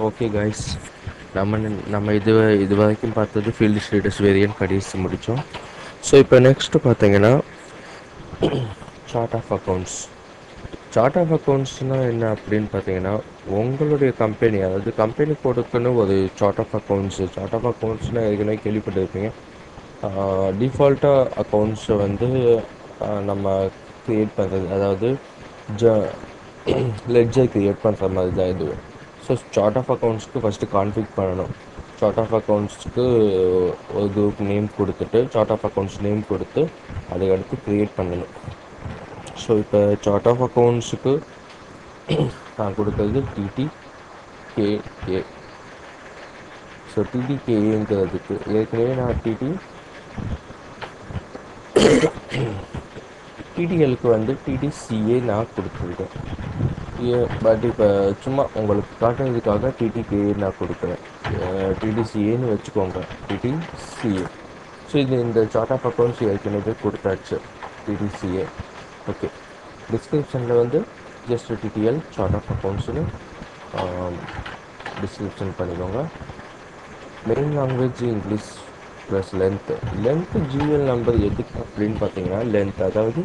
Okay guys நம்ம நம்ம இது இது வரைக்கும் பார்த்தது ஃபீல்டு ஸ்டேட்டஸ் வேரியன்ட் கடைசி முடித்தோம் ஸோ இப்போ நெக்ஸ்ட்டு பார்த்தீங்கன்னா chart of accounts chart of அக்கௌண்ட்ஸ்னால் என்ன அப்படின்னு பார்த்தீங்கன்னா உங்களுடைய கம்பெனி அதாவது கம்பெனி கொடுக்குன்னு ஒரு chart of accounts chart of அக்கௌண்ட்ஸ்னால் ஏற்கனவே கேள்விப்பட்டிருப்பீங்க. டிஃபால்ட்டாக அக்கௌண்ட்ஸை வந்து நம்ம க்ரியேட் பண்ணுறது அதாவது ஜ லெட்ஜர் க்ரியேட் பண்ணுற மாதிரி தான் இது ஸோ சார்ட் ஆஃப் அக்கௌண்ட்ஸ்க்கு ஃபஸ்ட்டு கான்ஃபிக் பண்ணணும் சார்ட் ஆஃப் அக்கௌண்ட்ஸ்க்கு ஒரு குரூப் நேம் கொடுத்துட்டு சார்ட் ஆஃப் அக்கௌண்ட்ஸ் நேம் கொடுத்து அதுக்கடுத்து க்ரியேட் பண்ணணும் ஸோ இப்போ சார்ட் ஆஃப் அக்கௌண்ட்ஸுக்கு நான் கொடுக்கறது டிடி கேஏ ஸோ டிடி கேஏங்கிறதுக்கு ஏற்கனவே நான் டிடி டிடிஎலுக்கு வந்து டிடிசிஏ நான் கொடுத்துருக்கேன். பட் இப்போ சும்மா உங்களுக்கு காட்டுறதுக்காக டிடிபிஏ நான் கொடுக்குறேன். டிடிசிஏன்னு வச்சுக்கோங்க. டிடிசிஏ ஸோ இது இந்த சார்ட் ஆஃப் அக்கௌண்ட்ஸ் ஏற்கனவே கொடுத்தாச்சு டிடிசிஏ ஓகே டிஸ்கிரிப்ஷனில் வந்து ஜஸ்ட் டிடிஎல் சார்ட் ஆஃப் அக்கௌண்ட்ஸ்னு டிஸ்கிரிப்ஷன் பண்ணிக்கோங்க. Main language English plus length length GL number எதுக்கு அப்படின்னு பார்த்தீங்கன்னா லென்த் அதாவது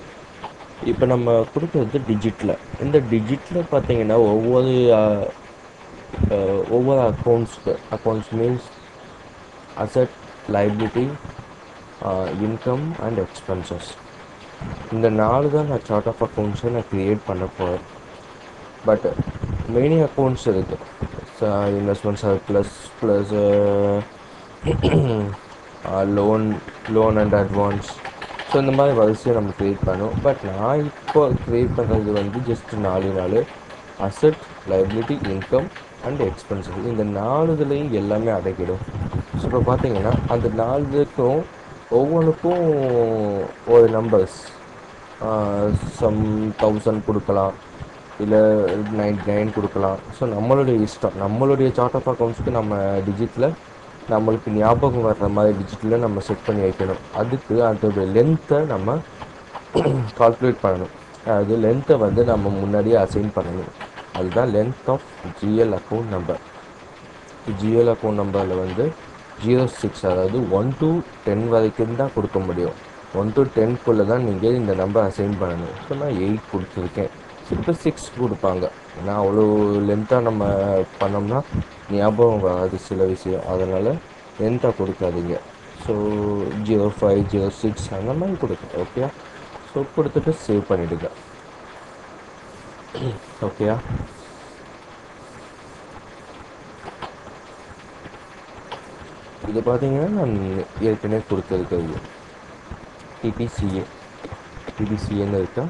இப்போ நம்ம கொடுக்குறது டிஜிட்டில் இந்த டிஜிட்டில் பார்த்தீங்கன்னா ஒவ்வொரு ஒவ்வொரு அக்கௌண்ட்ஸ்க்கு accounts means asset liability income and expenses இந்த நாலு தான் நான் சார்ட் ஆஃப் அக்கௌண்ட்ஸை நான் க்ரியேட் பண்ண போகிறேன் பட் மெனி அக்கௌண்ட்ஸ் இருக்குது investment surplus plus loan loan and advance so இந்த மாதிரி வரிசையை நம்ம க்ரியேட் பண்ணுவோம் பட் நான் இப்போ க்ரியேட் பண்ணுறது வந்து ஜஸ்ட் நாலு நாலு asset liability income and expenses இந்த நாலு இதுலேயும் எல்லாமே அடக்கிடும் ஸோ இப்போ பார்த்தீங்கன்னா அந்த நாலு இதுக்கும் ஒவ்வொன்றுக்கும் ஒரு நம்பர்ஸ் சம் தௌசண்ட் கொடுக்கலாம். இல்லை நைன்டி நைன் கொடுக்கலாம். ஸோ நம்மளுடைய இஷ்டம். நம்மளுடைய சார்ட் ஆஃப் அக்கௌண்ட்ஸ்க்கு நம்ம டிஜிட்டில் நம்மளுக்கு ஞாபகம் வர்ற மாதிரி டிஜிட்டலில் நம்ம செட் பண்ணி வைக்கணும். அதுக்கு அதோட லென்த்தை நம்ம கால்குலேட் பண்ணணும். அது லென்த்தை வந்து நம்ம முன்னாடியே அசைன் பண்ணணும். அதுதான் length of GL account number GL account நம்பரில் வந்து ஜீரோ சிக்ஸ் அதாவது ஒன் டு டென் வரைக்கும் தான் கொடுக்க முடியும். ஒன் டு டென்க்குள்ளே தான் நீங்கள் இந்த நம்பர் அசைன் பண்ணணும். ஸோ நான் எயிட் கொடுத்துருக்கேன். இப்போ சிக்ஸ் கொடுப்பாங்க. ஏன்னா அவ்வளோ லென்த்தாக நம்ம பண்ணோம்னா ஞாபகம் வராது சில விஷயம். அதனால் லென்த்தாக கொடுக்காதீங்க. So zero five zero six அந்த மாதிரி கொடுங்க ஓகேயா ஸோ கொடுத்துட்டு சேவ் பண்ணிவிடுங்க ஓகேயா இது பார்த்தீங்கன்னா நான் ஏற்கனவே கொடுத்துருக்கிறது. டிபிசிஏ டிபிசிஏன்னு இருக்கா?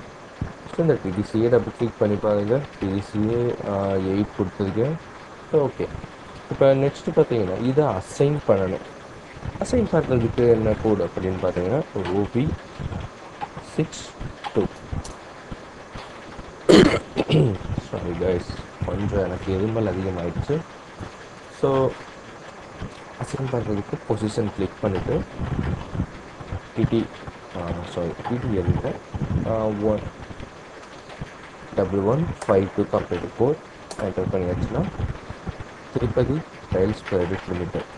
ஸோ இந்த டிடிசிஏ டபுள் கிளிக் பண்ணி பாருங்கள் டிடிசிஏ எயிட் கொடுத்துருக்கேன். ஓகே இப்போ நெக்ஸ்ட்டு பார்த்தீங்கன்னா இதை அசைன் பண்ணணும். அசைன் பண்ணுறதுக்கு என்ன கோடு அப்படின்னு பார்த்தீங்கன்னா OB six two sorry guys கொஞ்சம் எனக்கு எருமல் அதிகமாகிடுச்சு ஸோ அசைன் பண்ணுறதுக்கு பொசிஷன் கிளிக் பண்ணிவிட்டு டிடி சாரி டிடி எழுத one double one five two complete code enter பண்ணியாச்சுன்னா Tirupati tiles private limited.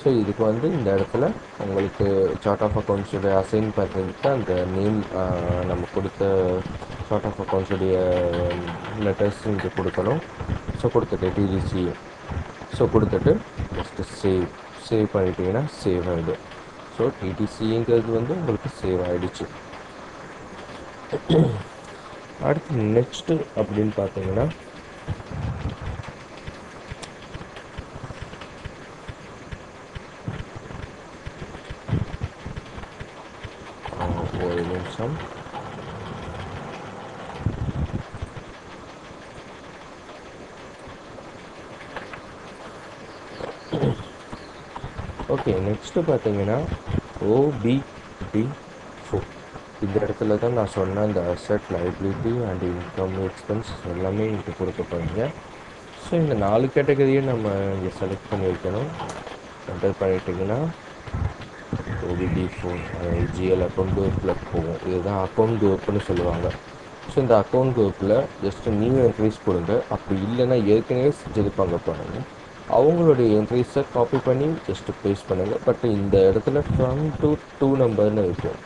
So இதுக்கு வந்து இந்த இடத்துல உங்களுக்கு சார்ட் ஆஃப் அக்கௌண்ட்ஸுடைய அசைன் பண்ணுறதுக்கு அந்த நேம் நம்ம கொடுத்த சார்ட் ஆஃப் அக்கௌண்ட்ஸுடைய லெட்டர்ஸ் இங்கே கொடுக்கணும். ஸோ கொடுத்துட்டு டிடிசி ஸோ கொடுத்துட்டு ஜஸ்ட்டு சேவ் சேவ் பண்ணிட்டீங்கன்னா சேவ் ஆகிடும் ஸோ டிடிசிங்கிறது வந்து உங்களுக்கு சேவ் ஆகிடுச்சு அடுத்து நெக்ஸ்ட்டு அப்படின்னு பார்த்தீங்கன்னா ஒரு நிமிஷம். ஓகே நெக்ஸ்ட்டு பார்த்தீங்கன்னா ஓபிடி இந்த இடத்துல தான் நான் சொன்ன அந்த asset liability and income expense எல்லாமே இங்கே கொடுக்க போகிறீங்க ஸோ இந்த நாலு கேட்டகரியை நம்ம இங்கே செலக்ட் பண்ணி வைக்கணும். என்டர் பண்ணிட்டீங்கன்னா ஓபிடி ஃபோன் ஜிஎல் அக்கௌண்ட் குரூப்பில் போகும். இதுதான் அக்கௌண்ட் குரூப்னு சொல்லுவாங்க. ஸோ இந்த அக்கௌண்ட் குரூப்பில் ஜஸ்ட்டு நியூ என்ட்ரிஸ் கொடுங்க. அப்படி இல்லைன்னா ஏற்கனவே செஞ்சுருப்பாங்க பாருங்க. அவங்களுடைய என்ட்ரிஸை காப்பி பண்ணி ஜஸ்ட்டு பேஸ்ட் பண்ணுங்கள் பட் இந்த இடத்துல ஃப்ரம் டு டூ நம்பர்னு இருக்கும்.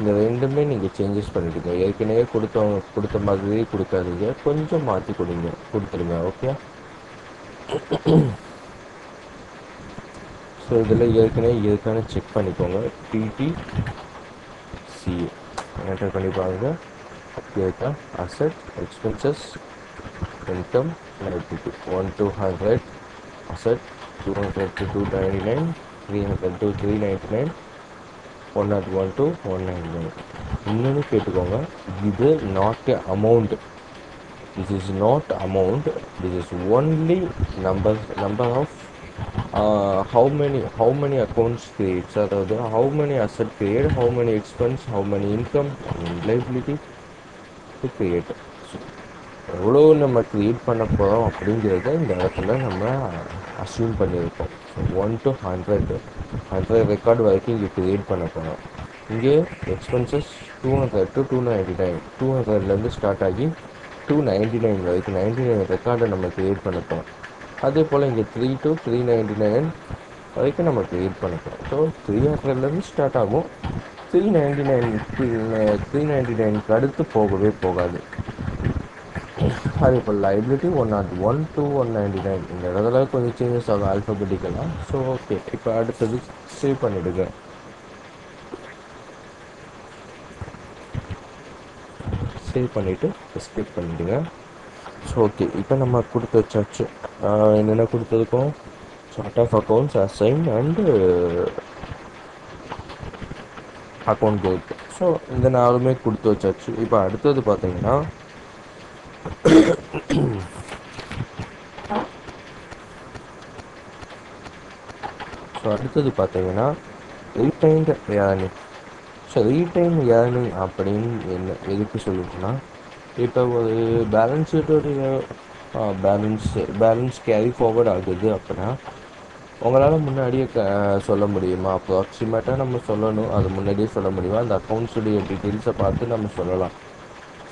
இந்த ரெண்டுமே நீங்கள் சேஞ்சஸ் பண்ணிவிடுங்க ஏற்கனவே கொடுத்தவங்க கொடுத்த மாதிரியே கொடுக்காதீங்க. கொஞ்சம் மாற்றி கொடுங்க கொடுத்துருங்க ஓகே ஸோ இதில் ஏற்கனவே இருக்கான்னு செக் பண்ணிக்கோங்க. டிடி சிஏ என்டர் பண்ணி பாருங்க. இருக்கா asset expenses income two one two hundred asset two hundred two two ninety nine three hundred two three ninety nine one nought one two one nine one இன்னொன்று கேட்டுக்கோங்க இது not a amount this is not amount this is only number number of how many how many accounts creates அதாவது how many asset create how many expense how many income liability to create so எவ்வளோ நம்ம create பண்ண போகிறோம் அப்படிங்கிறத இந்த இடத்துல நம்ம assume பண்ணியிருக்கோம். So one to hundred hundred record வரைக்கும் இங்கே க்ரியேட் பண்ண போகிறோம் இங்கே expenses two hundred to two ninety nine two ஹண்ட்ரட்லேருந்து ஸ்டார்ட் ஆகி டூ நைன்டி நைன் வரைக்கும் நைன்டி நைன் ரெக்கார்டை நம்ம க்ரியேட் பண்ண போகிறோம் அதே போல் இங்கே three to three ninety nine வரைக்கும் நம்ம க்ரியேட் பண்ண போகிறோம் ஸோ த்ரீ ஹண்ட்ரட்லேருந்து ஸ்டார்ட் ஆகும். Three ninety nine three ninety நைனுக்கு அடுத்து போகவே போகாது. அதே இப்போ liability one nought one two one ninety nine இந்த இடத்துல கொஞ்சம் சேஞ்சஸ் ஆகும் ஆல்ஃபபெட்டிக்கலாக ஸோ ஓகே இப்போ அடுத்தது சேவ் பண்ணிவிடுங்க சேவ் பண்ணிவிட்டு ஸ்கிப் பண்ணிவிடுங்க ஸோ ஓகே இப்போ நம்ம கொடுத்த சர்ச் என்னென்ன கொடுத்ததுக்கும் chart of accounts assign and account group so இந்த நாலுமே கொடுத்து வச்சாச்சு இப்போ அடுத்தது பார்த்தீங்கன்னா ஸோ அடுத்தது பார்த்தீங்கன்னா ரீடைன்டு யானை. ஸோ ரீடைன் யானை அப்படின்னு என்ன எதுக்கு சொல்லிட்டுனா இப்போ ஒரு பேலன்ஸ் ஷீட்டோடைய பேலன்ஸ் பேலன்ஸ் கேரி ஃபார்வர்ட் ஆகுது அப்படின்னா உங்களால் முன்னாடியே க சொல்ல முடியுமா? அப்ராக்சிமேட்டாக நம்ம சொல்லணும். அது முன்னாடியே சொல்ல முடியுமா? அந்த அக்கௌண்ட்ஸுடைய டீட்டெயில்ஸை பார்த்து நம்ம சொல்லலாம்.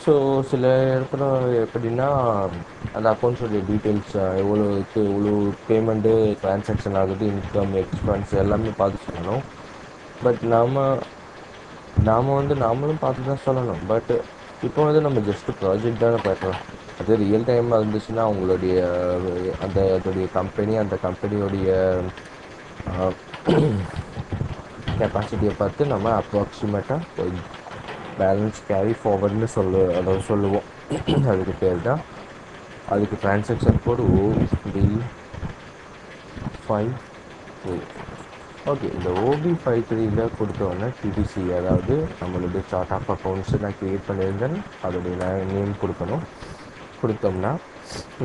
ஸோ சில இடத்துல எப்படின்னா அந்த அக்கௌண்ட்ஸோடைய டீட்டெயில்ஸ் எவ்வளோ இருக்குது எவ்வளோ பேமெண்ட்டு ட்ரான்சாக்ஷன் ஆகுது இன்கம் எக்ஸ்பென்ஸ் எல்லாமே பார்த்து சொல்லணும். பட் நாம் நாம் வந்து நாமளும் பார்த்து தான் சொல்லணும். பட் இப்போ வந்து நம்ம ஜஸ்ட் ப்ராஜெக்ட் தானே பார்க்கலாம் அது ரியல் டைமாக இருந்துச்சுன்னா அவங்களுடைய அந்த அதோடைய கம்பெனி அந்த கம்பெனியோடைய கெப்பாசிட்டியை பார்த்து நம்ம அப்ராக்சிமேட்டாக பேலன்ஸ் கேரி ஃபார்வர்ட்னு சொல்லு அதை சொல்லுவோம். அதுக்கு பேர் தான் அதுக்கு transaction code OB five three okay இந்த ஓபி ஃபைவ் த்ரீயில் கொடுத்தோன்னே டிடிசி அதாவது நம்மளுடைய சார்ட் ஆஃப் அக்கௌண்ட்ஸ் நான் க்ரியேட் பண்ணியிருந்தேன். அதோடைய நான் நேம் கொடுக்கணும். கொடுத்தோம்னா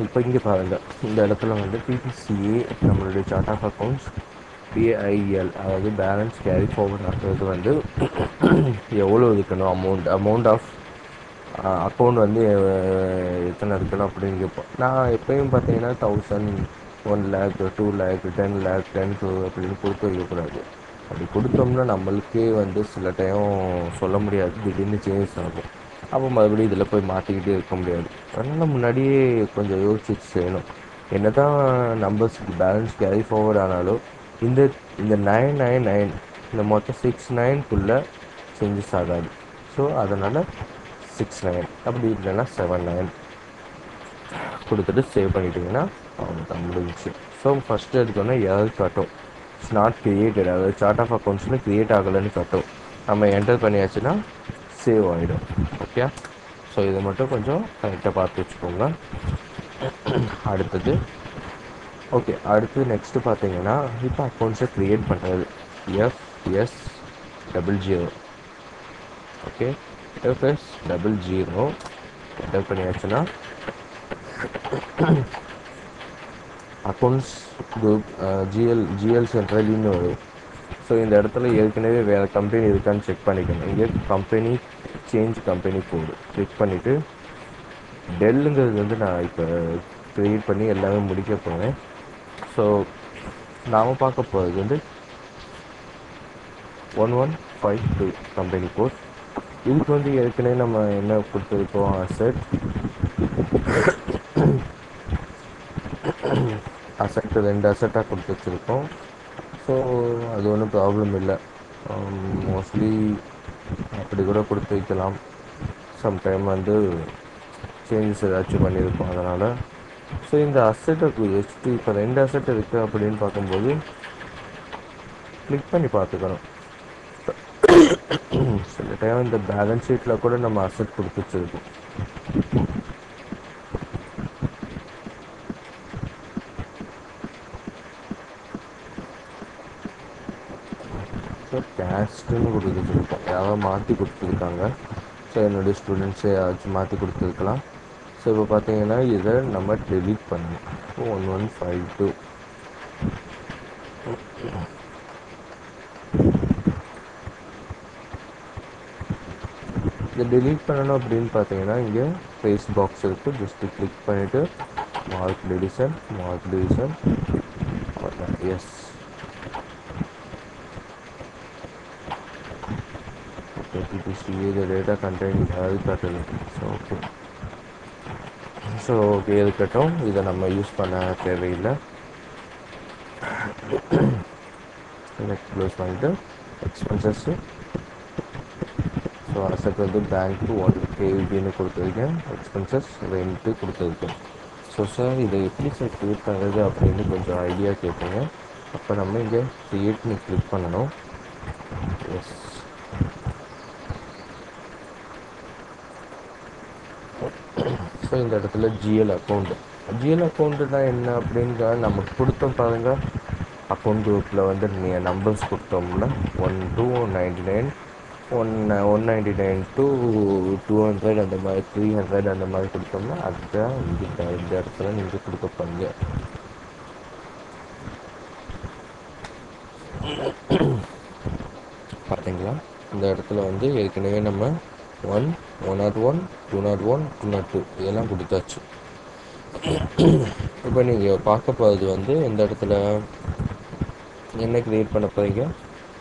இப்போ இங்கே பாருங்கள் இந்த இடத்துல வந்து டிடிசிஏ நம்மளுடைய சார்ட் ஆஃப் அக்கௌண்ட்ஸ் பிஐஎல் அதாவது பேலன்ஸ் கேரி ஃபார்வர்ட் ஆகிறது வந்து எவ்வளோ இருக்கணும்? அமௌண்ட் அமௌண்ட் ஆஃப் அக்கௌண்ட் வந்து எத்தனை இருக்கணும் அப்படின்னு கேட்போம். நான் எப்பயும் பார்த்தீங்கன்னா thousand one lakh two lakh ten lakh ten two அப்படின்னு கொடுத்து வைக்கக்கூடாது. அப்படி கொடுத்தோம்னா நம்மளுக்கே வந்து சில டைம் சொல்ல முடியாது. திடீர்னு சேஞ்ச் ஆகும். அப்போ மறுபடியும் இதில் போய் மாற்றிக்கிட்டே இருக்க முடியாது. அதனால் முன்னாடியே கொஞ்சம் யோசிச்சு செய்யணும். என்ன தான் நம்பர்ஸுக்கு பேலன்ஸ் கேரி ஃபார்வர்ட் ஆனாலும் இந்த இந்த நைன் நைன் நைன் இந்த மொத்தம் சிக்ஸ் நைன்குள்ளே சேஞ்சஸ் ஆகாது. ஸோ அதனால் சிக்ஸ் நைன் அப்படி இல்லைன்னா செவன் நைன் கொடுத்துட்டு சேவ் பண்ணிட்டீங்கன்னா அவ்வளோதான் முடிஞ்சிச்சு. ஸோ ஃபஸ்ட்டு எடுத்தோன்னே ஏதாவது காட்டும். இட்ஸ் நாட் கிரியேட்டட் அதாவது சார்ட் ஆஃப் அக்கௌண்ட்ஸில் க்ரியேட் ஆகலைன்னு காட்டும். நம்ம என்டர் பண்ணியாச்சுன்னா சேவ் ஆகிடும் ஓகே ஸோ இதை மட்டும் கொஞ்சம் கரெக்டாக பார்த்து வச்சுக்கோங்க. அடுத்தது ஓகே அடுத்து நெக்ஸ்ட்டு பார்த்தீங்கன்னா இப்போ அக்கௌண்ட்ஸை க்ரியேட் பண்ணுறது FS double zero okay FS double zero enter பண்ணியாச்சுன்னா அக்கௌண்ட்ஸ் குரூப் ஜிஎல் ஜிஎல் சென்ட்ரலின்னு வரும். ஸோ இந்த இடத்துல ஏற்கனவே வேறு கம்பெனி இருக்கான்னு செக் பண்ணிக்கணும் இங்கே company change company code check பண்ணிவிட்டு டெல்லுங்கிறது வந்து நான் இப்போ க்ரியேட் பண்ணி எல்லாமே முடிக்க போகிறேன் ஸோ நாம் பார்க்க போகிறது வந்து one one five two company course இதுக்கு வந்து ஏற்கனவே நம்ம என்ன கொடுத்துருக்கோம் அசட் அசட் ரெண்டு அசட்டாக கொடுத்து வச்சுருக்கோம். ஸோ அது ஒன்றும் ப்ராப்ளம் இல்லை. மோஸ்ட்லி அப்படி கூட கொடுத்து வைக்கலாம். சம்டைம் வந்து சேஞ்சஸ் ஏதாச்சும் பண்ணியிருக்கோம் அதனால் ஸோ இந்த அசட்டை ஜஸ்ட்டு இப்போ ரெண்டு அசட் இருக்குது அப்படின்னு பார்க்கும்போது கிளிக் பண்ணி பார்த்துக்கணும். சில டைம் இந்த பேலன்ஸ் ஷீட்டில் கூட நம்ம அசட் கொடுத்து வச்சுருக்கோம் ஸோ கேஸ்ட்டுன்னு கொடுத்து யாராவது மாற்றி கொடுத்துருக்காங்க. ஸோ என்னுடைய ஸ்டூடெண்ட்ஸே யாராச்சும் மாற்றி கொடுத்துருக்கலாம். ஸோ இப்போ பார்த்தீங்கன்னா இதை நம்ம டெலீட் பண்ணணும் ஒன் ஒன் ஃபைவ் டூ இதை டெலீட் பண்ணணும் அப்படின்னு பார்த்தீங்கன்னா இங்கே ஃபேஸ் பாக்ஸ் இருக்குது ஜஸ்ட்டு கிளிக் பண்ணிவிட்டு mark deletion mark deletion yes PPTCA the data contained அது காட்டுது ஸோ ஓகே ஸோ ஓகே இருக்கட்டும் இதை நம்ம யூஸ் பண்ண தேவையில்லை. நெக்ஸ்ட் க்ளோஸ் பண்ணிட்டு எக்ஸ்பென்சஸ்ஸு ஸோ அசட் வந்து பேங்க்கு ஒன் கேபின்னு கொடுத்துருக்கேன். எக்ஸ்பென்சஸ் ரெண்ட்டு கொடுத்துருக்கேன். ஸோ சார் இதை எப்படி சார் க்ரியேட் பண்ணுறது அப்படின்னு கொஞ்சம் ஐடியா கேட்பீங்க அப்போ நம்ம இங்கே க்ரியேட்னு கிளிக் பண்ணணும். எஸ் ஸோ இந்த இடத்துல ஜிஎல் அக்கௌண்ட்டு ஜிஎல் அக்கௌண்ட்டுனா என்ன அப்படிங்க நமக்கு கொடுத்தோம் பாருங்க. அக்கௌண்ட் குரூப்பில் வந்து நீங்கள் நம்பர்ஸ் கொடுத்தோம்னா one two ninety nine one one ninety nine two two hundred அந்த மாதிரி த்ரீ ஹண்ட்ரட் அந்த மாதிரி கொடுத்தோம்னா அதுதான் இங்கே இந்த இடத்துல நீங்கள் கொடுக்க போறீங்க. பார்த்தீங்களா இந்த இடத்துல வந்து ஏற்கனவே நம்ம one one nought one two nought one two nought two இதெல்லாம் கொடுத்தாச்சு. இப்போ நீங்கள் பார்க்க போகிறது வந்து இந்த இடத்துல என்ன க்ரியேட் பண்ண போகிறீங்க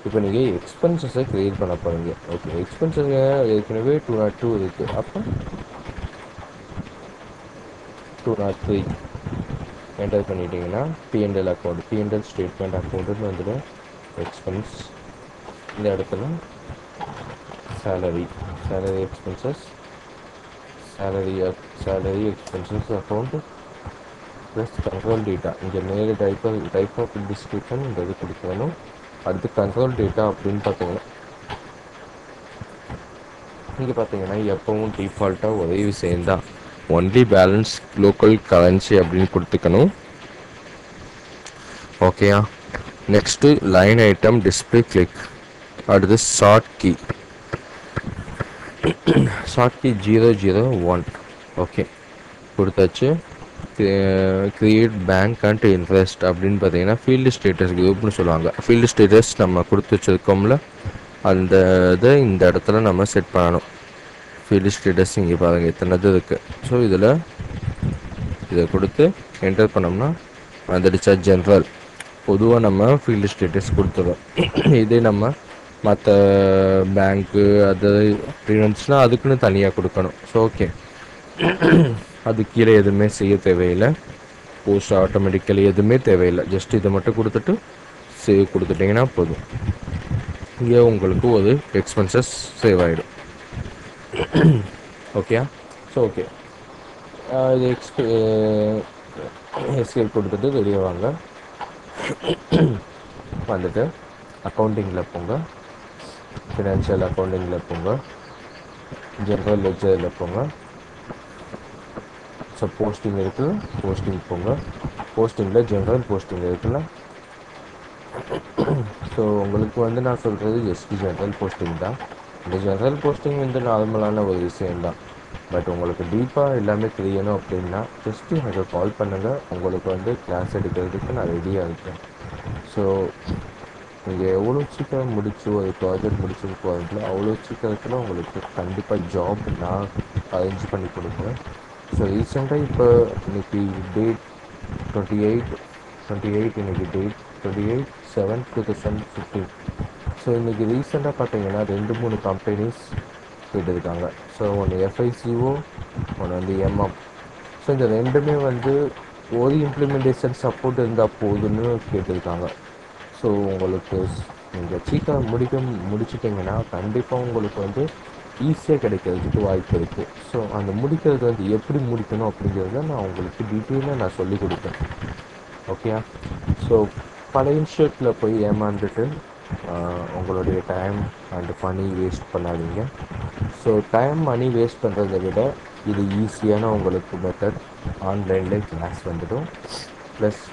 இப்போ நீங்கள் எக்ஸ்பென்சஸை க்ரியேட் பண்ண போகிறீங்க ஓகே எக்ஸ்பென்சஸ் ஏற்கனவே டூ நாட் டூ இருக்குது அப்போ டூ நாட் த்ரீ என்டர் பண்ணிட்டீங்கன்னா பிஎன்எல் அக்கௌண்ட் பிஎன்எல் ஸ்டேட்மெண்ட் அக்கௌண்ட்டுன்னு வந்துடும். எக்ஸ்பென்ஸ் இந்த இடத்துல salary salary expenses. Salary uh, salary expenses account. Plus control data இங்கே மேலே டைப் டைப் ஆஃப் டிஸ்கிரிப்ஷன் கொடுக்கணும். அடுத்து கண்ட்ரோல் டேட்டா அப்படின்னு பார்த்தீங்கன்னா இங்கே பார்த்தீங்கன்னா எப்பவும் டிஃபால்ட்டாக ஒரே விஷயம் தான் ஒன்லி பேலன்ஸ் லோக்கல் கரன்சி அப்படின்னு கொடுத்துக்கணும். ஓகேயா next line item display click அடுத்து short key short key zero zero one okay கொடுத்தாச்சு கிரியேட் பேங்க் அண்ட் இன்ட்ரெஸ்ட் அப்படின்னு பார்த்தீங்கன்னா ஃபீல்டு ஸ்டேட்டஸ் குரூப்னு சொல்லுவாங்க. ஃபீல்டு ஸ்டேட்டஸ் நம்ம கொடுத்து வச்சுருக்கோம்ல அந்த இதை இந்த இடத்துல நம்ம செட் பண்ணணும். ஃபீல்டு ஸ்டேட்டஸ் இங்கே பாருங்கள் இத்தனை இருக்குது ஸோ இதில் இதை கொடுத்து என்டர் பண்ணோம்னா வந்துடுச்சா ஜென்ரல் பொதுவாக நம்ம ஃபீல்டு ஸ்டேட்டஸ் கொடுத்துருவோம் இதே நம்ம மற்ற பேங்க்கு அது அப்படின்னு அதுக்குன்னு தனியாக கொடுக்கணும். ஸோ ஓகே அது கீழே எதுவுமே செய்ய தேவையில்லை. போஸ்ட் ஆட்டோமேட்டிக்கலி எதுவுமே தேவையில்லை. ஜஸ்ட் இதை மட்டும் கொடுத்துட்டு சேவ் கொடுத்துட்டிங்கன்னா போதும். இங்கே உங்களுக்கு ஒரு எக்ஸ்பென்சஸ் சேவ் ஆகிடும் ஓகேயா ஸோ ஓகே இது எக்ஸ்பே எஸ்கேப் கொடுத்துட்டு வெளியே வாங்க. வந்துட்டு அக்கௌண்டிங்கில் போங்க. ஃபினான்ஷியல் அக்கௌண்டிங்கில் போங்க. ஜென்ரல் லெஜரில் போங்க. ஸோ போஸ்டிங் இருக்குது போஸ்டிங் போங்க. போஸ்டிங்கில் ஜென்ரல் போஸ்டிங் இருக்குல்ல? ஸோ உங்களுக்கு வந்து நான் சொல்கிறது எஸ்டி ஜென்ரல் போஸ்டிங் தான். இந்த ஜென்ரல் போஸ்டிங் வந்து நார்மலான ஒரு விஷயம்தான் பட் உங்களுக்கு டீப்பாக எல்லாமே தெரியணும் அப்படின்னா ஜஸ்ட்டு எனக்கு கால் பண்ணுங்கள் உங்களுக்கு வந்து கிளாஸ் எடுக்கிறதுக்கு நான் ரெடியாக இருக்கேன். ஸோ நீங்கள் எவ்வளோ சீக்கிரம் முடிச்சு ஒரு ப்ராஜெக்ட் முடிச்சு போகிறீங்களோ அவ்வளோ சீக்கிரத்தில் உங்களுக்கு கண்டிப்பாக ஜாப் நான் அரேஞ்ச் பண்ணி கொடுப்பேன் ஸோ ரீசெண்டாக இப்போ இன்னைக்கு date twenty eight twenty eight இன்னைக்கு date twenty eight seven two thousand fifteen so இன்றைக்கி ரீசெண்டாக பார்த்தீங்கன்னா ரெண்டு மூணு கம்பெனிஸ் கேட்டிருக்காங்க. ஸோ ஒன்று எஃப்ஐசிஓ ஒன்று வந்து எம்எம் ஸோ இந்த ரெண்டுமே வந்து ஒரு இம்ப்ளிமெண்டேஷன் சப்போர்ட் இருந்தால் போதும்னு கேட்டிருக்காங்க. ஸோ உங்களுக்கு நீங்கள் சீக்கிரம் முடிக்க முடிச்சிட்டிங்கன்னா கண்டிப்பாக உங்களுக்கு வந்து ஈஸியாக கிடைக்கிறதுக்கு வாய்ப்பு இருக்குது ஸோ அந்த முடிக்கிறது வந்து எப்படி முடிக்கணும் அப்படிங்கிறத நான் உங்களுக்கு டீட்டெயிலாக நான் சொல்லிக் கொடுப்பேன். ஓகேயா ஸோ பல இன்ஸ்டியூட்டில் போய் ஏமாந்துட்டு உங்களுடைய டைம் அண்ட் மணி வேஸ்ட் பண்ணாதீங்க. ஸோ டைம் மணி வேஸ்ட் பண்ணுறதை விட இது ஈஸியான உங்களுக்கு மெத்தட் ஆன்லைனில் கிளாஸ் வந்துடும். ப்ளஸ்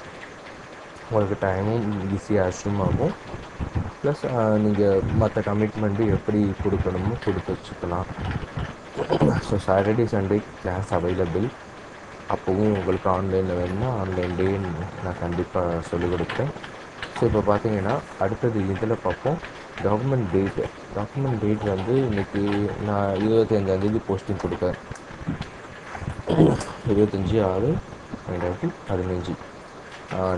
உங்களுக்கு டைமும் ஈஸியாக அஷ்யூம் ஆகும். ப்ளஸ் நீங்கள் மற்ற கமிட்மெண்ட்டு எப்படி கொடுக்கணுமோ கொடுத்து வச்சுக்கலாம். So Saturday Sunday class available அப்போவும் உங்களுக்கு ஆன்லைனில் வேணும்னா ஆன்லைன்லேயே நான் கண்டிப்பாக சொல்லிக் கொடுப்பேன். ஸோ இப்போ பார்த்தீங்கன்னா அடுத்தது இதில் பார்ப்போம். டாக்குமெண்ட் டேட் டாக்குமெண்ட் டேட் வந்து இன்றைக்கி நான் இருபத்தஞ்சாந்தேதி போஸ்டிங் கொடுக்குறேன் இருபத்தஞ்சி ஆறு ரெண்டாயிரத்தி பதினஞ்சு.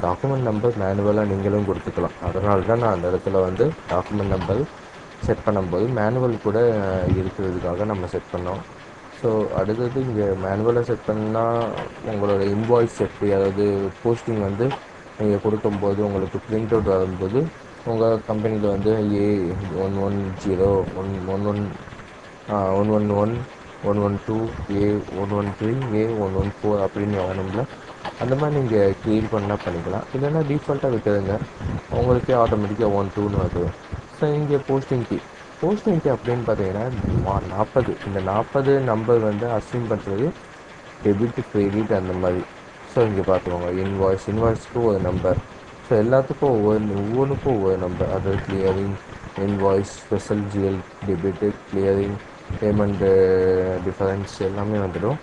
டாக்குமெண்ட் நம்பர் மேனுவலாக நீங்களும் கொடுத்துக்கலாம். அதனால தான் நான் அந்த இடத்துல வந்து டாக்குமெண்ட் நம்பர் செட் பண்ணும்போது மேனுவல் கூட இருக்கிறதுக்காக நம்ம செட் பண்ணோம். ஸோ அடுத்தது இங்கே மேனுவலாக செட் பண்ணால் உங்களோட இன்வாய்ஸ் செட்டு அதாவது போஸ்டிங் வந்து நீங்கள் கொடுக்கும்போது உங்களுக்கு பிரிண்ட் அவுட் வரும்போது உங்கள் கம்பெனியில் வந்து A one one zero one one one one one one one one two A one one three A one one four அப்படின்னு வரணும்ல அந்த மாதிரி நீங்கள் க்ரியேட் பண்ணால் பண்ணிக்கலாம். இல்லைன்னா டிஃபால்ட்டாக விட்டுருங்க உங்களுக்கே ஆட்டோமேட்டிக்காக ஒன் டூன்னு வருது. ஸோ இங்கே போஸ்டிங் கீ போஸ்டிங் கீ அப்படின்னு பார்த்தீங்கன்னா நாற்பது இந்த நாற்பது நம்பர் வந்து அஸ்யூம் பண்ணுறது டெபிட் கிரெடிட் அந்த மாதிரி. ஸோ இங்கே பார்த்துக்கோங்க. இன்வாய்ஸ் இன்வாய்ஸ்க்கு ஒரு நம்பர் ஸோ எல்லாத்துக்கும் ஒவ்வொரு ஒவ்வொன்றுக்கும் ஒவ்வொரு நம்பர் அது clearing invoice special GL debit clearing payment difference எல்லாமே வந்துடும்.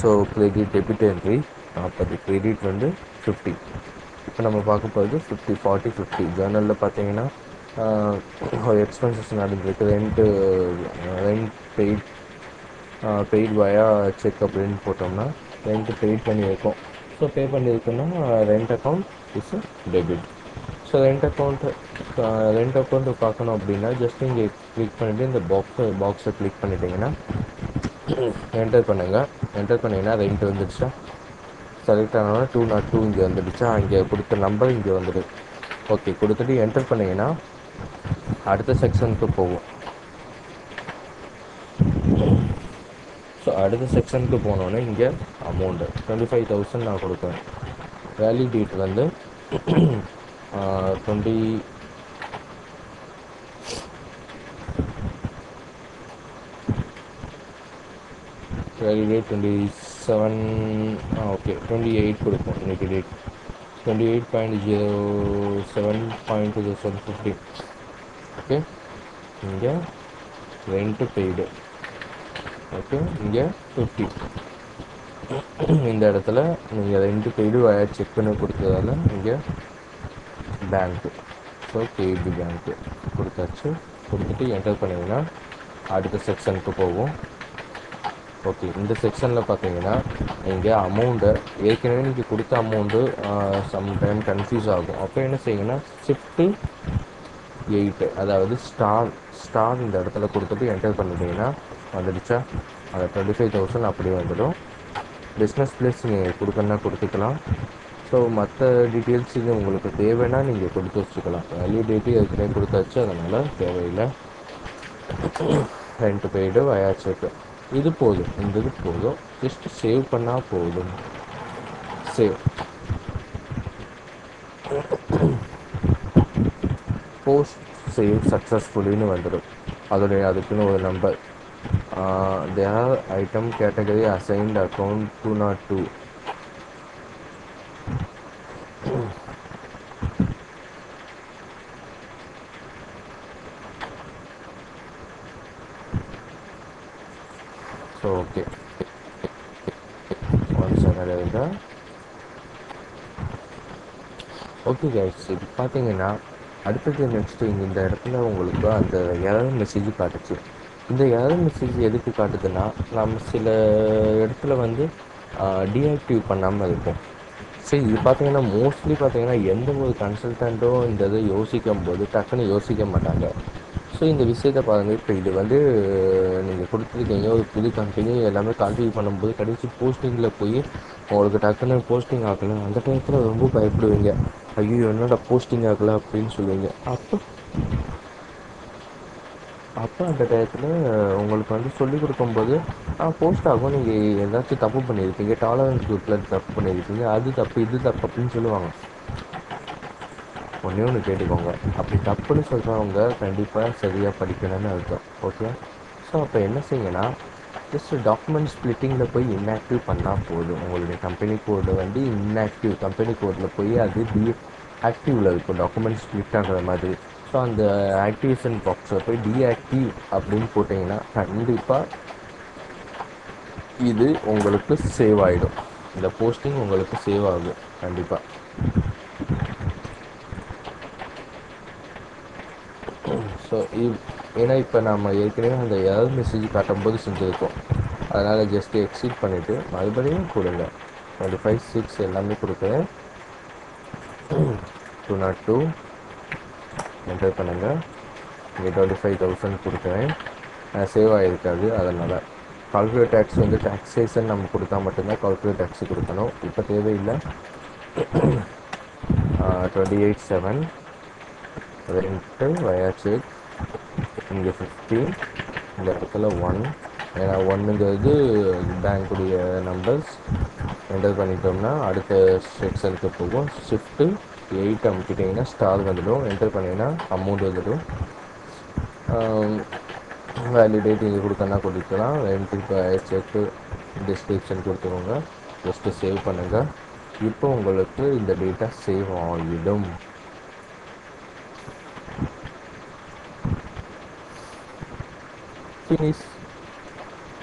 ஸோ கிரெடிட் டெபிட் என்ட்ரி நாற்பது. கிரெடிட் வந்து ஃபிஃப்டி இப்போ நம்ம பார்க்க போகிறது ஃபிஃப்டி ஃபார்ட்டி ஃபிஃப்டி ஜேர்னலில் பார்த்தீங்கன்னா ஒரு எக்ஸ்பென்சஸ் நடந்திருக்கு. Rent rent paid paid via cheque அப்படின்னு போட்டோம்னா ரெண்ட் பெய்ட் பண்ணியிருக்கோம். So pay பண்ணியிருக்கோன்னா rent account is debit so rent account rent account பார்க்கணும் அப்படின்னா ஜஸ்ட் இங்கே கிளிக் பண்ணிவிட்டு இந்த பாக்ஸை பாக்ஸை கிளிக் பண்ணிட்டீங்கன்னா என்டர் பண்ணுங்கள் என்டர் பண்ணிங்கன்னா ரெண்ட் வந்துடுச்சா செலக்ட் ஆனோன்னா டூ நாட் டூ இங்கே வந்துடுச்சா. இங்கே கொடுத்த நம்பர் இங்கே வந்துடு. ஓகே கொடுத்துட்டு என்டர் பண்ணிங்கன்னா அடுத்த செக்ஷனுக்கு போகும் ஸோ அடுத்த செக்ஷனுக்கு போனோடனே இங்கே அமௌண்ட்டு டுவெண்ட்டி ஃபைவ் தௌசண்ட் நான் கொடுப்பேன். வேல்யூ டேட் வந்து twenty value date twenty seven ah okay twenty eight கொடுப்போம் இன்றைக்கு date twenty eight point zero seven point two thousand fifteen okay இங்கே ரெண்ட்டு பெய்டு ஓகே இங்கே ஃபிஃப்டி இந்த இடத்துல நீங்கள் ரெண்டு பெய்டு செக் பண்ணி கொடுத்ததால இங்கே பேங்க்கு ஸோ கேபி பேங்க்கு கொடுத்தாச்சு. கொடுத்துட்டு என்டர் பண்ணிங்கன்னா அடுத்த செக்ஷனுக்கு போவோம். ஓகே இந்த செக்ஷனில் பார்த்தீங்கன்னா இங்கே அமௌண்ட்டை ஏற்கனவே நீங்கள் கொடுத்த அமௌண்ட்டு சம்டைம் கன்ஃபியூஸ் ஆகும். அப்போ என்ன செய்யுங்கன்னா ஷிஃப்ட்டு எயிட்டு அதாவது ஸ்டார் ஸ்டார் இந்த இடத்துல கொடுத்துட்டு என்டர் பண்ணிட்டீங்கன்னா வந்துடுச்சா? அந்த டுவெண்ட்டி ஃபைவ் தௌசண்ட் அப்படியே வந்துடும். பிஸ்னஸ் ப்ளேஸ் நீங்கள் கொடுக்கணுன்னா கொடுத்துக்கலாம். ஸோ மற்ற டீட்டெயில்ஸ் இது உங்களுக்கு தேவைன்னா நீங்கள் கொடுத்து வச்சுக்கலாம். வேல்யூ ஏற்கனவே கொடுத்தாச்சு அதனால் தேவையில்லை. ரெண்ட் பெய்டு வயா செக்கு இது போதும் இந்த இது போதும். ஜஸ்ட் சேவ் பண்ணால் போதும். சேவ் போஸ்ட் சேவ் சக்ஸஸ்ஃபுல்லின்னு வந்துடும் அதோடைய அதுக்குன்னு ஒரு number their item category assigned account two nought two so okay one second இருந்தா ஓகே கைஸ் இது பார்த்தீங்கன்னா அடுத்தது நெக்ஸ்ட்டு இங்கே இந்த இடத்துல உங்களுக்கு அந்த எரர் மெசேஜ் காட்டுச்சு. இந்த எரர் மெசேஜ் எதுக்கு காட்டுதுன்னா நம்ம சில இடத்துல வந்து டீஆக்டிவ் பண்ணாமல் இருப்போம் சரி இது பார்த்தீங்கன்னா மோஸ்ட்லி பார்த்தீங்கன்னா எந்த ஒரு கன்சல்டண்ட்டும் இந்த இதை யோசிக்கும் போது டக்குன்னு யோசிக்க மாட்டாங்க. ஸோ இந்த விஷயத்தை பாருங்கள் இப்போ இது வந்து நீங்கள் கொடுத்துருக்கீங்க. ஒரு புது கம்பெனி எல்லாமே கால்குலேட் பண்ணும்போது கடைசி போஸ்டிங்கில் போய் உங்களுக்கு டக்குன்னு போஸ்டிங் ஆகலை. அந்த டைத்தில் ரொம்ப பயப்படுவீங்க. ஐயோ என்னடா போஸ்டிங் ஆகலை அப்படின்னு சொல்லுவீங்க. அப்போ அப்போ அந்த டயத்தில் உங்களுக்கு வந்து சொல்லிக் கொடுக்கும்போது ஆ போஸ்ட் ஆகும். நீங்கள் ஏதாச்சும் தப்பு பண்ணியிருக்கீங்க. டாலரன்ஸ் குரூப்பில் தப்பு பண்ணியிருக்கீங்க. அது தப்பு இது தப்பு அப்படின்னு சொல்லுவாங்க. ஒன்றே ஒன்று கேட்டுக்கோங்க. அப்படி தப்புன்னு சொல்கிறவங்க கண்டிப்பாக சரியாக படிக்கணும்னு அர்த்தம். ஓகே ஸோ அப்போ என்ன செய்யுங்கன்னா ஜஸ்ட் டாக்குமெண்ட் ஸ்ப்ளிட்டிங்கில் போய் இன்ஆக்டிவ் பண்ணால் போதும். உங்களுடைய கம்பெனி கோடு வந்து இன்ஆக்டிவ் கம்பெனி கோடில் போய் அது டி ஆக்டிவில் இருக்கும். டாக்குமெண்ட் ஸ்ப்ளிட் ஆகிற மாதிரி. ஸோ அந்த ஆக்டிவேஷன் பாக்ஸில் போய் டிஆக்டிவ் அப்படின்னு போட்டிங்கன்னா கண்டிப்பாக இது உங்களுக்கு சேவ் ஆகிடும் இந்த போஸ்டிங் உங்களுக்கு சேவ் ஆகும். கண்டிப்பாக ஸோ ஏன்னா இப்போ நம்ம ஏற்கனவே அந்த எரர் மெசேஜ் காட்டும்போது செஞ்சுருக்கோம். அதனால் ஜஸ்ட் எக்ஸிட் பண்ணிவிட்டு மறுபடியும் கொடுங்க. டுவெண்ட்டி ஃபைவ் சிக்ஸ் எல்லாமே கொடுக்குறேன். டூ நாட் டூ என்டர் பண்ணுங்கள் இங்கே டுவெண்ட்டி ஃபைவ் தௌசண்ட் கொடுக்குறேன் சேவ் ஆகிருக்காது அதனால் கால்குலேட் டேக்ஸ் வந்து டேக்ஸேஷன் நம்ம கொடுத்தா மட்டும்தான் கால்குலேட் டேக்ஸ் கொடுக்கணும். இப்போ தேவையில்லை. Twenty eight seven rent via cheque இங்கே ஃபிஃப்டீன் இந்த இடத்துல ஒன் ஏன்னா ஒன்றுங்கிறது பேங்க்குடைய நம்பர்ஸ் என்டர் பண்ணிட்டோம்னா அடுத்த செக்ஷனுக்கு போகும். ஷிஃப்ட்டு எயிட் அமுக்கிட்டிங்கன்னா ஸ்டார் வந்துடும். என்டர் பண்ணிங்கன்னா அமௌண்ட் வந்துடும். வேலிடேட் இங்கே கொடுத்தனா கொடுக்கலாம் ரெண்ட்டு செக்கு டிஸ்கிரிப்ஷன் கொடுத்துருவோங்க ஜஸ்ட்டு சேவ் பண்ணுங்கள் இப்போ உங்களுக்கு இந்த டேட்டா சேவ் ஆகிடும் ஃபினிஷ்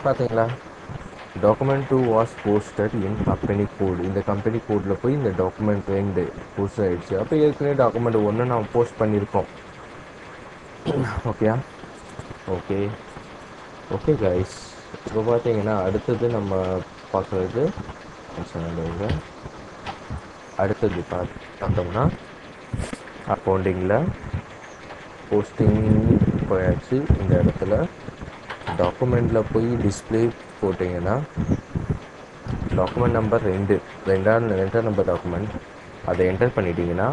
பார்த்தீங்களா document two was posted in company code இந்த கம்பெனி கோடில் போய் இந்த டாக்குமெண்ட் ரெண்டு போஸ்ட் ஆகிடுச்சு அப்போ ஏற்கனவே டாக்குமெண்ட் ஒன்று நான் போஸ்ட் பண்ணியிருக்கோம் ஓகேயா ஓகே ஓகே கைஸ் இப்போ பார்த்தீங்கன்னா அடுத்தது நம்ம பார்க்குறது அடுத்தது பார்த்து பார்த்தோம்னா அக்கௌண்டிங்கில் போஸ்டிங் போயாச்சு இந்த இடத்துல. டாக்குமெண்ட்டில் போய் டிஸ்பிளே போட்டிங்கன்னா டாக்குமெண்ட் நம்பர் ரெண்டு ரெண்டாம் ரெண்டாம் நம்பர் டாக்குமெண்ட் அதை என்டர் பண்ணிட்டீங்கன்னா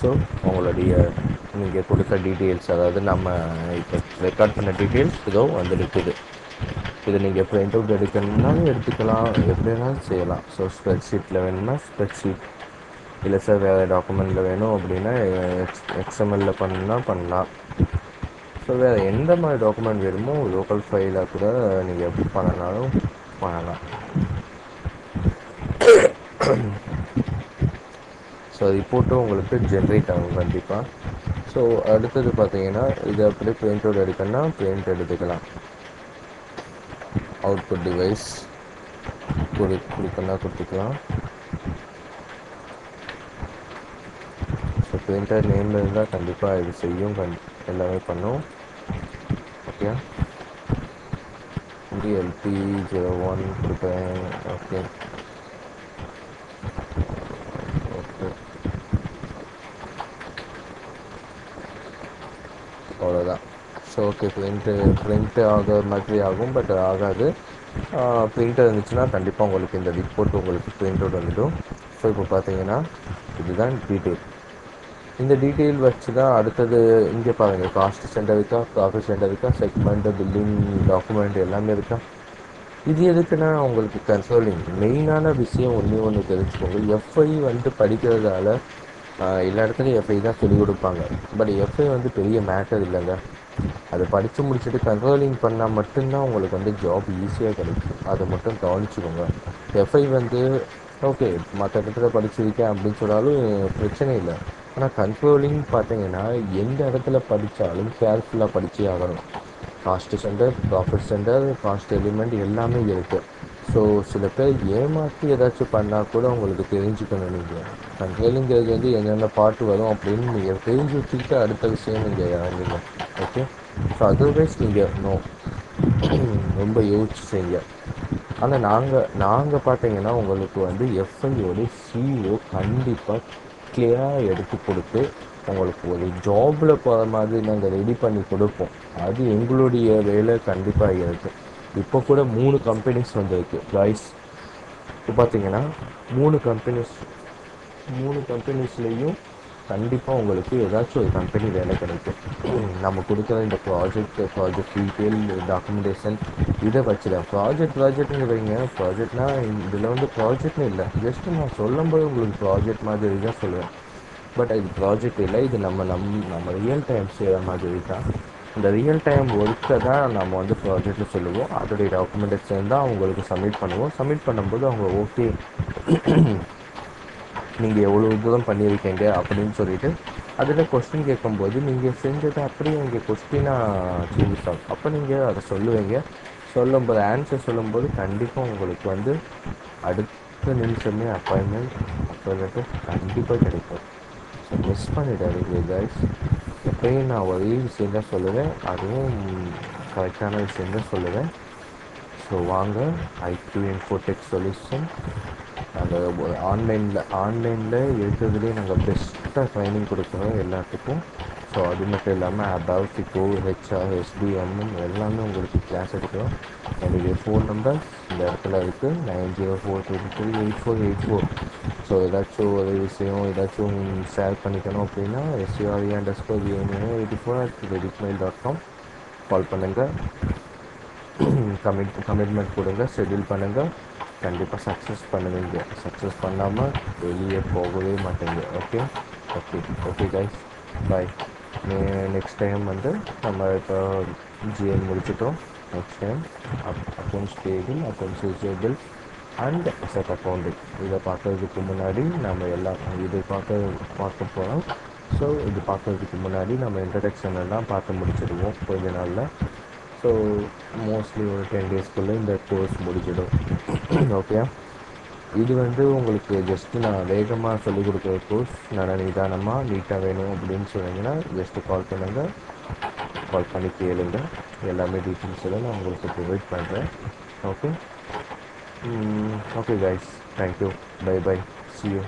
ஸோ உங்களுடைய நீங்கள் கொடுத்த டீட்டெயில்ஸ் அதாவது நம்ம இப்போ ரெக்கார்ட் பண்ண டீட்டெயில்ஸ் இதோ வந்து இருக்குது இது நீங்கள் பிரிண்ட் அவுட் எடுக்கணும்னாலும் எடுத்துக்கலாம் எப்படி வேணாலும் செய்யலாம் ஸோ ஸ்ப்ரெட்ஷீட்டில் வேணும்னா ஸ்ப்ரெட்ஷீட் இல்லை சார் வேறு டாக்குமெண்ட்டில் வேணும் அப்படின்னா எக்ஸ் எக்ஸ்எம்எல்லில் பண்ணால் பண்ணலாம். ஸோ வேறு எந்த மாதிரி டாக்குமெண்ட் வேணுமோ லோக்கல் ஃபைலாக கூட நீங்கள் எப்படி பண்ணனாலும் பண்ணலாம். ஸோ ரிப்போர்ட்டும் உங்களுக்கு ஜென்ரேட் ஆகும் கண்டிப்பாக ஸோ அடுத்தது பார்த்தீங்கன்னா இது அப்படியே பிரிண்ட் அவுட் எடுக்கணும்னா பிரிண்ட் எடுத்துக்கலாம். அவுட்புட் டிவைஸ் கொடு கொடுக்கணும்னா கொடுத்துக்கலாம். பெயிண்டர் பிரிண்டர் நேம் இருந்தால் கண்டிப்பாக இது செய்யும் கண் எல்லாமே பண்ணும். ஓகே இங்கே எல்பி ஜீரோ ஒன் கொடுப்பேன் ஓகே ஓகே அவ்வளோதான் ஸோ ஓகே பிரிண்ட்டு பிரிண்ட்டு ஆகிற மாதிரி ஆகும் பட் ஆகாது. பிரிண்டர் இருந்துச்சுன்னா கண்டிப்பாக உங்களுக்கு இந்த ரிப்போர்ட் உங்களுக்கு பிரிண்ட் அவுட் வந்துடும். ஸோ இப்போ பார்த்தீங்கன்னா இதுதான் டீட்டெயில் இந்த டீட்டெயில் வச்சு தான் அடுத்தது இங்கே பாருங்கள் காஸ்ட் சென்டர் இருக்கா ப்ராஃபிட் சென்டர் இருக்கா செக்மெண்ட் பில்டிங் டாக்குமெண்ட் எல்லாமே இருக்கா? இது எதுக்குன்னா உங்களுக்கு கன்சோலிங் மெயினான விஷயம் ஒன்றே ஒன்று தெரிஞ்சுக்கோங்க. எஃப்ஐ வந்து படிக்கிறதால எல்லா இடத்துலையும் எஃப்ஐ தான் சொல்லிக் கொடுப்பாங்க. பட் எஃப்ஐ வந்து பெரிய மேட்டர் இல்லைங்க. அது படித்து முடிச்சுட்டு கன்சோலிங் பண்ணால் மட்டும்தான் உங்களுக்கு வந்து ஜாப் ஈஸியாக கிடைக்கும். அதை மட்டும் கவனிச்சுக்கோங்க. எஃப்ஐ வந்து ஓகே மற்ற இடத்துல படிச்சிருக்கேன் அப்படின்னு சொன்னாலும் பிரச்சனை இல்லை. ஆனால் கண்ட்ரோலிங் பார்த்தீங்கன்னா எந்த இடத்துல படித்தாலும் கேர்ஃபுல்லாக படித்தே ஆகணும். Cost centre profit centre cost element எல்லாமே இருக்குது ஸோ சில பேர் ஏமாற்றி ஏதாச்சும் பண்ணால் கூட உங்களுக்கு தெரிஞ்சுக்கணும் நீங்கள் கண்ட்ரோலிங்கிறது வந்து என்னென்ன பாட்டு வரும் அப்படின்னு நீங்கள் தெரிஞ்சு வச்சுக்கிட்டு அடுத்த விஷயம் நீங்கள் இறங்குங்க. ஓகே ஸோ அதர்வைஸ் நீங்கள் நோ ரொம்ப யோசிச்சு செய்யுங்க ஆனால் நாங்கள் நாங்கள் பார்த்தீங்கன்னா உங்களுக்கு வந்து எஃப்ஐயோட சிஓ கண்டிப்பாக கிளியராக எடுத்து கொடுத்து உங்களுக்கு ஒரு ஜாபில் போகிற மாதிரி நாங்கள் ரெடி பண்ணி கொடுப்போம். அது எங்களுடைய வேலை கண்டிப்பாக இருக்குது இப்போ கூட மூணு கம்பெனிஸ் வந்திருக்கு ப்ரைஸ் இப்போ பார்த்தீங்கன்னா மூணு கம்பெனிஸ் மூணு கம்பெனிஸ்லேயும் கண்டிப்பாக உங்களுக்கு ஏதாச்சும் ஒரு கம்பெனி வேலை கிடைக்கும். நம்ம கொடுக்குற இந்த ப்ராஜெக்ட் ப்ராஜெக்ட் டீட்டெயில் டாக்குமெண்டேஷன் இதை வச்சு தான் ப்ராஜெக்ட் ப்ராஜெக்ட்னு வைங்க. ப்ராஜெக்ட்னா இதில் வந்து ப்ராஜெக்ட்னு இல்லை. ஜஸ்ட் நான் சொல்லும்போது உங்களுக்கு ப்ராஜெக்ட் மாதிரி தான் சொல்லுவேன். பட் இது ப்ராஜெக்ட் இல்லை. இது நம்ம நம் நம்ம ரியல் டைம் செய்கிற மாதிரி தான். இந்த ரியல் டைம் ஒர்க்கை தான் நம்ம வந்து ப்ராஜெக்ட்னு சொல்லுவோம். அதோடைய டாக்குமெண்டேஷன் தான் அவங்களுக்கு சப்மிட் பண்ணுவோம். சப்மிட் பண்ணும்போது அவங்க ஓகே நீங்கள் எவ்வளோ தூரம் பண்ணியிருக்கீங்க அப்படின்னு சொல்லிட்டு அதில் கொஸ்டின் கேட்கும்போது நீங்கள் செஞ்சதை அப்படியே இங்கே கொஸ்டினாக சேஞ்ச் அப்போ நீங்கள் அதை சொல்லுவீங்க. சொல்லும்போது ஆன்சர் சொல்லும்போது கண்டிப்பாக உங்களுக்கு வந்து அடுத்த நிமிஷமே அப்பாயின்மெண்ட் அப்பாயின்மெண்ட்டு கண்டிப்பாக கிடைக்கும். ஸோ மிஸ் பண்ணிடாதீங்க கைஸ் எப்பயும் நான் ஒரே விஷயம் தான் சொல்லுவேன். அதுவும் கரெக்டான விஷயம் தான் சொல்லுவேன். ஸோ வாங்க ஐக்யூ இன்ஃபோடெக் சொல்யூஷன் நாங்கள் ஆன்லைனில் ஆன்லைனில் இருக்கிறதுலே நாங்கள் பெஸ்ட்டாக ட்ரைனிங் கொடுக்குறோம் எல்லாத்துக்கும். ஸோ அது மட்டும் இல்லாமல் அபவ் சிக்கோ ஹெச்ஆர் எஸ்டிஎம்எம் எல்லாமே உங்களுக்கு கிளாஸ் எடுக்கிறோம். என்னுடைய ஃபோன் நம்பர் இந்த இடத்துல இருக்குது nine zero four two three eight four eight four so ஏதாச்சும் ஒரு விஷயம் ஏதாச்சும் ஷேர் பண்ணிக்கணும் அப்படின்னா S U R E underscore union eighty four at Rediffmail dot com call பண்ணுங்கள் கமிட் கமிட்மெண்ட் கொடுங்க. ஷெட்யூல் பண்ணுங்கள் கண்டிப்பாக சக்ஸஸ் பண்ணுவீங்க சக்ஸஸ் பண்ணாமல் வெளியே போகவே மாட்டேங்க. Okay okay okay guys bye next time வந்து நம்ம இப்போ ஜிஎன் முடிச்சிட்டோம். Next time of accounts payable accounts receivable and set accounting இதை பார்க்குறதுக்கு முன்னாடி நம்ம எல்லாம் இது பார்க்க பார்க்க போகிறோம் ஸோ இது பார்க்குறதுக்கு முன்னாடி நம்ம இன்ட்ரடக்ஷன் எல்லாம் பார்த்து முடிச்சிடுவோம் கொஞ்ச நாளில். ஸோ மோஸ்ட்லி ஒரு டென் டேஸ்க்குள்ளே இந்த கோர்ஸ் முடிச்சிடும் ஓகே இது வந்து உங்களுக்கு ஜஸ்ட்டு நான் வேகமாக சொல்லிக் கொடுக்குற கோர்ஸ் நான் நிதானமாக நீட்டாக வேணும் அப்படின்னு சொன்னீங்கன்னா ஜஸ்ட்டு கால் பண்ணுங்கள் கால் பண்ணி கேளுங்க. எல்லாமே டீட்டெயில்ஸ் எல்லாம் நான் உங்களுக்கு ப்ரொவைட் பண்ணுறேன் okay okay guys thank you bye bye see you